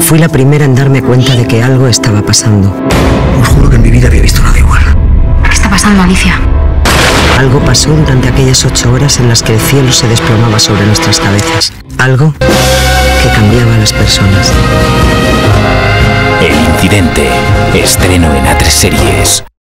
Fui la primera en darme cuenta de que algo estaba pasando. Os juro que en mi vida había visto nada igual. ¿Qué está pasando, Alicia? Algo pasó durante aquellas ocho horas en las que el cielo se desplomaba sobre nuestras cabezas. Algo que cambiaba a las personas. El incidente. Estreno en A3 Series.